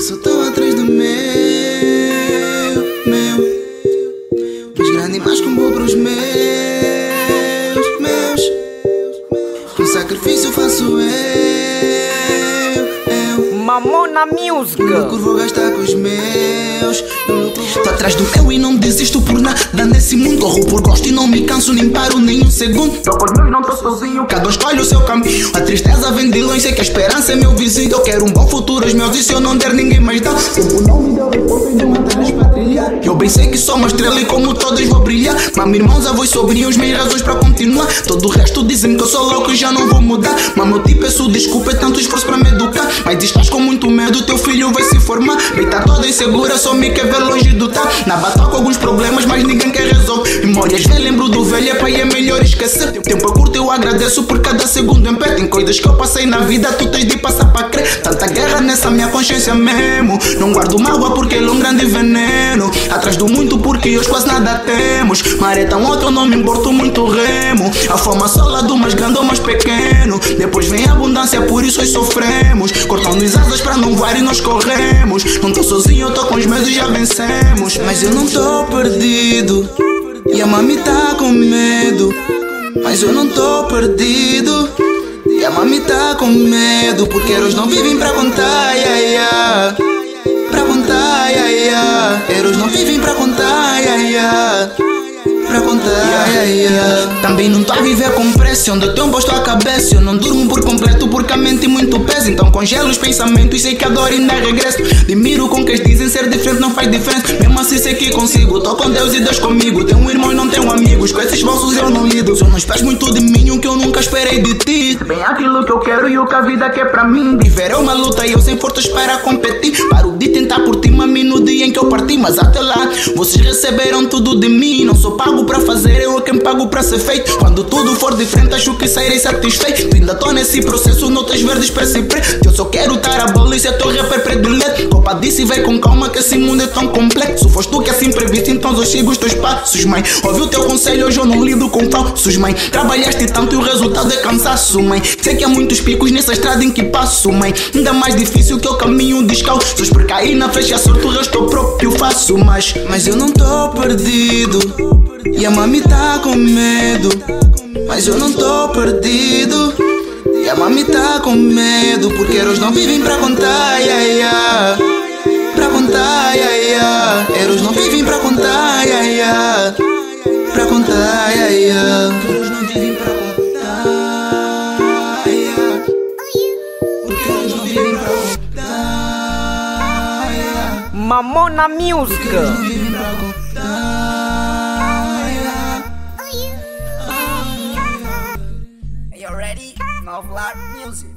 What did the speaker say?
eu só tô atrás do meu, meu. Mais grande, mais combo pros meus, meus. Um sacrifício faço eu, eu. Mamona Music. Lucro vou gastar com os meus. Tô atrás do meu e não desisto por nada nesse mundo. Corro por gosto e não me canso, nem paro nem um segundo. Tô com os meus, não tô um escolhe o seu caminho. A tristeza vem de longe, sei que a esperança é meu vizinho. Eu quero um bom futuro, os meus. E se eu não der, ninguém mais dá. Tempo não me deu resposta de matar pra trilhar. Eu bem sei que sou uma estrela e como todos vou brilhar. Mami, irmãos, avós, sobrinhos, minhas razões pra continuar. Todo o resto dizem que eu sou louco e já não vou mudar. Mas meu te peço desculpa, é tanto esforço pra me educar. Mas estás com muito medo, teu filho vai se formar. Bem, tá toda insegura, só me quer ver longe do tá. Na batalha com alguns problemas, mas ninguém quer resolver. Memórias velhas, lembro do velho, é pai, é melhor esquecer. Tempo agradeço por cada segundo em pé. Tem coisas que eu passei na vida, tu tens de passar pra crer. Tanta guerra nessa minha consciência mesmo. Não guardo mágoa porque ele é um grande veneno. Atrás do muito porque hoje quase nada temos. Maré tão alta, eu não me importo muito remo. A fama só lá do mais grande ou mais pequeno. Depois vem a abundância, por isso hoje sofremos. Cortando as asas pra não voar e nós corremos. Não tô sozinho, eu tô com os medos e já vencemos. Mas eu não tô perdido. E a mami tá com medo. Mas eu não tô perdido. E a mami tá com medo. Porque eles não vivem pra contar, yeah, yeah. Pra contar, yeah, yeah. Eles não vivem pra contar, yeah, yeah. Pra contar, yeah, yeah. Também não tô a viver com pressão. Do teu posto a cabeça. Eu não durmo por completo porque a mente muito pesa. Então congelo os pensamentos sei que a dor ainda regressa. Admiro com que eles dizem ser diferente, não faz diferença. Assim sei que consigo. Tô com Deus e Deus comigo. Tenho um irmão e não tenho amigos. Com esses bolsos eu não lido. Só não esperas muito de mim, o que eu nunca esperei de ti. Bem aquilo que eu quero e o que a vida quer pra mim. Viver é uma luta e eu sem forças para competir. Paro de tentar por ti, mami, no dia em que eu parti. Mas até lá, vocês receberam tudo de mim. Não sou pago pra fazer, eu é quem pago pra ser feito. Quando tudo for diferente, acho que sairei satisfeito. Ainda tô nesse processo, notas verdes para se preto. Eu só quero estar a bola e ser teu rapper predileto. Disse, vai com calma que esse mundo é tão complexo. Foste tu que assim previsto, então eu sigo os teus passos, mãe. Ouvi o teu conselho, hoje eu não lido com falsos, mãe. Trabalhaste tanto e o resultado é cansaço, mãe. Sei que há muitos picos nessa estrada em que passo, mãe. Ainda mais difícil que o caminho descalço. Por cair na flecha, sorte o resto eu próprio faço, mas, mas eu não tô perdido. E a mami tá com medo, mas eu não tô perdido. E a mami tá com medo, porque eles não vivem pra contar, yeah, yeah. Eles não vivem pra contar, yeah, yeah. Pra contar, yeah, yeah. Eles não vivem pra contar, não vivem pra contar, yeah. Mamona Music. Não vivem pra contar, yeah. You ready? Love Music.